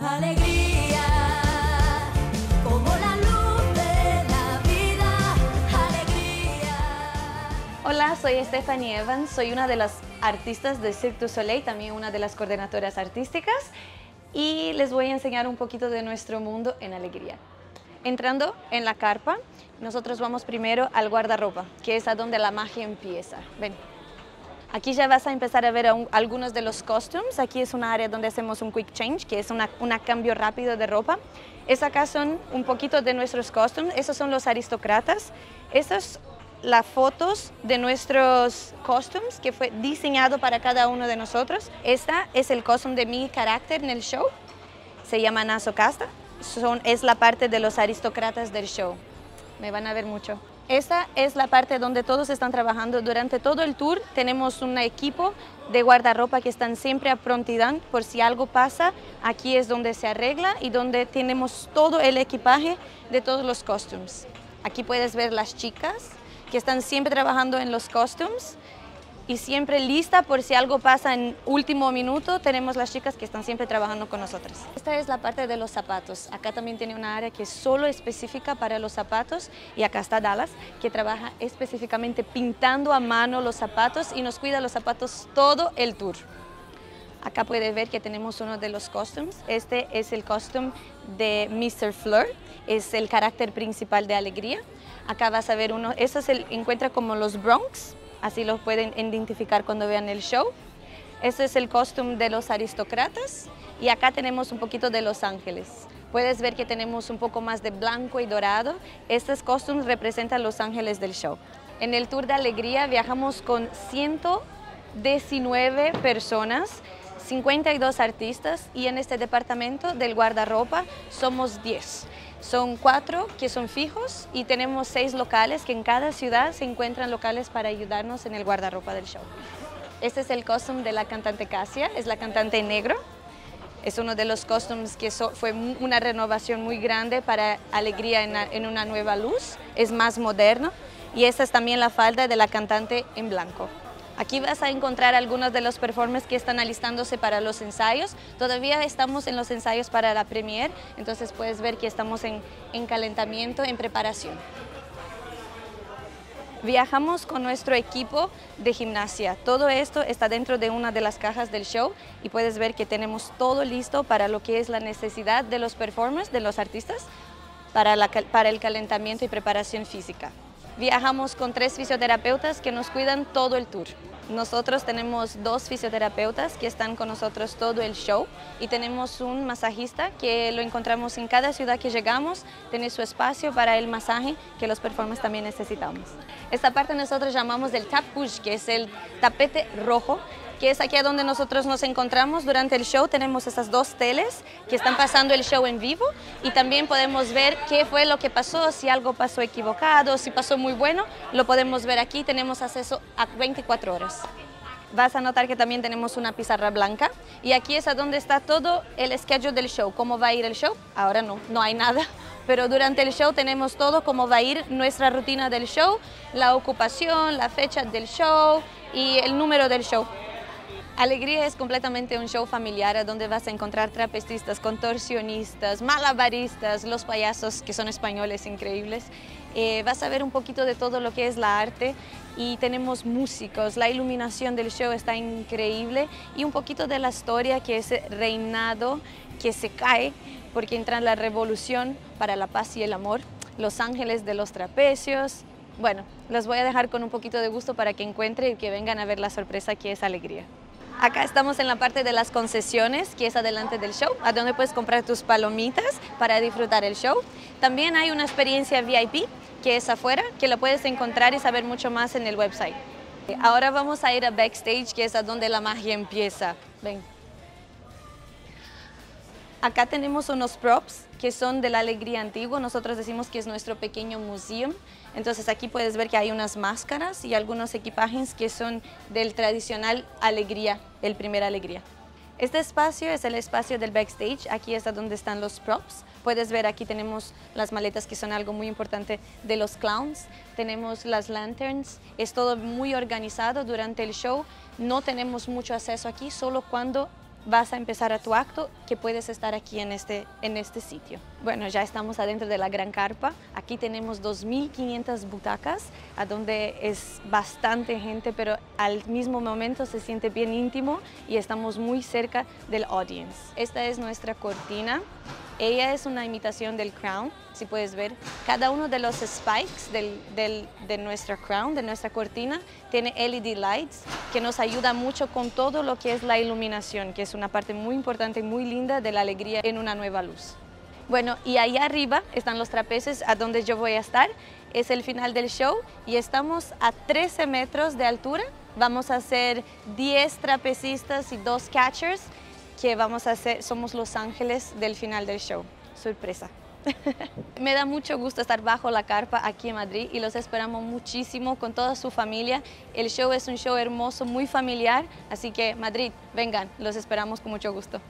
Alegría, como la luz de la vida. Alegría. Hola, soy Stephanie Evans, soy una de las artistas de Cirque du Soleil, también una de las coordinadoras artísticas y les voy a enseñar un poquito de nuestro mundo en alegría. Entrando en la carpa, nosotros vamos primero al guardarropa, que es a donde la magia empieza. Ven. Aquí ya vas a empezar a ver algunos de los costumes. Aquí es una área donde hacemos un quick change, que es un cambio rápido de ropa. Es acá son un poquito de nuestros costumes. Esos son los aristócratas. Esas las fotos de nuestros costumes que fue diseñado para cada uno de nosotros. Esta es el costume de mi carácter en el show. Se llama Naso Casta. Es la parte de los aristócratas del show. Me van a ver mucho. Esta es la parte donde todos están trabajando. Durante todo el tour tenemos un equipo de guardarropa que están siempre a prontidad por si algo pasa. Aquí es donde se arregla y donde tenemos todo el equipaje de todos los costumes. Aquí puedes ver las chicas que están siempre trabajando en los costumes y siempre lista por si algo pasa en último minuto, tenemos las chicas que están siempre trabajando con nosotras. Esta es la parte de los zapatos. Acá también tiene una área que es solo específica para los zapatos y acá está Dallas, que trabaja específicamente pintando a mano los zapatos y nos cuida los zapatos todo el tour. Acá puede ver que tenemos uno de los costumes. Este es el costume de Mr. Fleur, es el carácter principal de alegría. Acá vas a ver uno, eso se encuentra como los Bronx, así los pueden identificar cuando vean el show. Este es el costume de los aristócratas y acá tenemos un poquito de Los Ángeles. Puedes ver que tenemos un poco más de blanco y dorado. Estos costumes representan Los Ángeles del show. En el Tour de Alegría viajamos con 119 personas 52 artistas y en este departamento del guardarropa somos 10. Son cuatro que son fijos y tenemos seis locales que en cada ciudad se encuentran locales para ayudarnos en el guardarropa del show. Este es el costume de la cantante Casia, es la cantante en negro. Es uno de los costumes que fue una renovación muy grande para Alegría en, en una nueva luz. Es más moderno. Y esta es también la falda de la cantante en blanco. Aquí vas a encontrar algunos de los performers que están alistándose para los ensayos. Todavía estamos en los ensayos para la premier, entonces puedes ver que estamos en, en calentamiento, en preparación. Viajamos con nuestro equipo de gimnasia. Todo esto está dentro de una de las cajas del show y puedes ver que tenemos todo listo para lo que es la necesidad de los performers, de los artistas, para, para el calentamiento y preparación física. Viajamos con tres fisioterapeutas que nos cuidan todo el tour. Nosotros tenemos dos fisioterapeutas que están con nosotros todo el show y tenemos un masajista que lo encontramos en cada ciudad que llegamos, tiene su espacio para el masaje que los performers también necesitamos. Esta parte nosotros llamamos del tap push, que es el tapete rojo, que es aquí donde nosotros nos encontramos durante el show. Tenemos esas dos teles que están pasando el show en vivo y también podemos ver qué fue lo que pasó, si algo pasó equivocado, si pasó muy bueno, lo podemos ver aquí. Tenemos acceso a 24 horas. Vas a notar que también tenemos una pizarra blanca y aquí es a donde está todo el schedule del show. ¿Cómo va a ir el show? Ahora no, no hay nada. Pero durante el show tenemos todo cómo va a ir nuestra rutina del show, la ocupación, la fecha del show y el número del show. Alegría es completamente un show familiar donde vas a encontrar trapecistas, contorsionistas, malabaristas, los payasos que son españoles increíbles. Eh, vas a ver un poquito de todo lo que es la arte y tenemos músicos, la iluminación del show está increíble y un poquito de la historia que es reinado que se cae porque entra la revolución para la paz y el amor, los ángeles de los trapecios. Bueno, los voy a dejar con un poquito de gusto para que encuentren y que vengan a ver la sorpresa que es alegría. Acá estamos en la parte de las concesiones, que es adelante del show, a donde puedes comprar tus palomitas para disfrutar el show. También hay una experiencia VIP, que es afuera, que la puedes encontrar y saber mucho más en el website. Ahora vamos a ir a backstage, que es a donde la magia empieza. Ven. Acá tenemos unos props que son de la alegría antigua. Nosotros decimos que es nuestro pequeño museo. Entonces aquí puedes ver que hay unas máscaras y algunos equipajes que son del tradicional alegría, el primer alegría. Este espacio es el espacio del backstage. Aquí es a donde están los props. Puedes ver aquí tenemos las maletas que son algo muy importante de los clowns. Tenemos las lanterns. Es todo muy organizado durante el show. No tenemos mucho acceso aquí, solo cuando vas a empezar a tu acto, que puedes estar aquí en este, en este sitio. Bueno, ya estamos adentro de la gran carpa. Aquí tenemos 2.500 butacas, a donde es bastante gente, pero al mismo momento se siente bien íntimo y estamos muy cerca del audience. Esta es nuestra cortina. Ella es una imitación del crown, si puedes ver. Cada uno de los spikes del, del, de nuestra crown, de nuestra cortina, tiene LED lights que nos ayuda mucho con todo lo que es la iluminación, que es una parte muy importante y muy linda de la alegría en una nueva luz. Bueno, y allá arriba están los trapeces a donde yo voy a estar. Es el final del show y estamos a 13 metros de altura. Vamos a hacer 10 trapecistas y 2 catchers que vamos a hacer, somos los ángeles del final del show. Sorpresa. Me da mucho gusto estar bajo la carpa aquí en Madrid y los esperamos muchísimo con toda su familia. El show es un show hermoso, muy familiar, así que Madrid, vengan, los esperamos con mucho gusto.